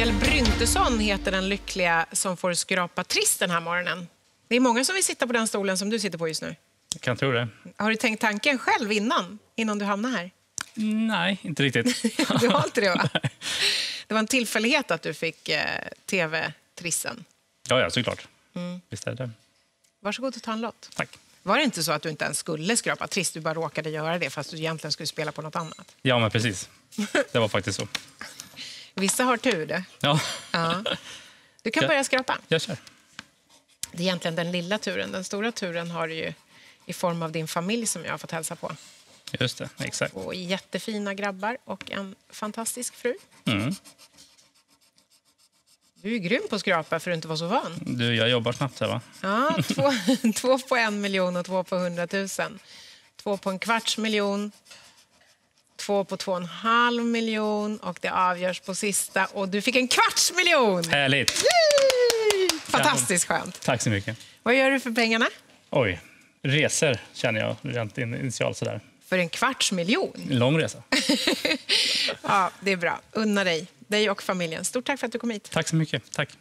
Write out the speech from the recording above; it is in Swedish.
Daniel Bryntesson heter den lyckliga som får skrapa trist den här morgonen. Det är många som vill sitta på den stolen som du sitter på just nu. Jag kan tro det. Har du tänkt tanken själv innan, innan du hamnade här? Nej, inte riktigt. Du har inte det, va? Det var en tillfällighet att du fick eh, tv-trissen. Ja, ja, såklart. Mm. Visst är det. Varsågod och ta en låt. Tack. Var det inte så att du inte ens skulle skrapa trist, du bara råkade göra det fast du egentligen skulle spela på något annat? Ja, men precis. Det var faktiskt så. Vissa har tur. Ja, Ja. Du kan Ja. börja skrapa. jag kör. Det är egentligen den lilla turen. Den stora turen har du ju i form av din familj som jag har fått hälsa på. Just det, exakt. Två jättefina grabbar och en fantastisk fru. Mm. Du är grym på att skrapa för att inte vara så van. Du, jag jobbar snabbt här, va? Ja, två, två på en miljon och två på hundratusen. Två på en kvarts miljon. Två på två och en halv miljon och det avgörs på sista. Och du fick en kvarts miljon! Härligt! Yay! Fantastiskt skönt. Tack så mycket. Vad gör du för pengarna? Oj, resor känner jag rent in- initialt sådär. För en kvarts miljon? Lång resa. Ja, det är bra. Unna dig. Dig och familjen. Stort tack för att du kom hit. Tack så mycket. Tack.